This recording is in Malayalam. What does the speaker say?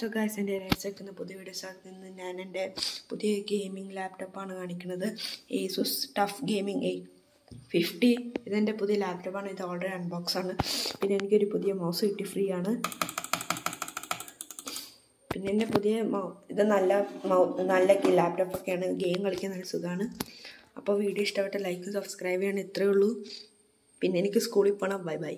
സോ ഗായ്സ് എന്റെ രഹസ്യക്കുന്ന പുതിയ വീഡിയോസ് നിന്ന് ഞാൻ എന്റെ പുതിയ ഗെയിമിംഗ് ലാപ്ടോപ്പാണ് കാണിക്കുന്നത്. Asus TUF gaming eight fifty ഇതെന്റെ പുതിയ ലാപ്ടോപ്പാണ് ഇത് ഓൾറെഡി അൺബോക്സ് ആണ്. പിന്നെ എനിക്കൊരു പുതിയ മൗസ് കിട്ടി. ഫ്രീ ആണ്. പിന്നെ എന്റെ പുതിയ ഇത് നല്ല നല്ല ലാപ്ടോപ്പൊക്കെയാണ് ഗെയിം കളിക്കാൻ നല്ല സുഖമാണ്. അപ്പോൾ വീഡിയോ ഇഷ്ടപ്പെട്ട ലൈക്കും സബ്സ്ക്രൈബ് ചെയ്യണം. ഇത്രയേ ഉള്ളൂ. പിന്നെ എനിക്ക് സ്കൂളിൽ പോകണം ബൈ ബൈ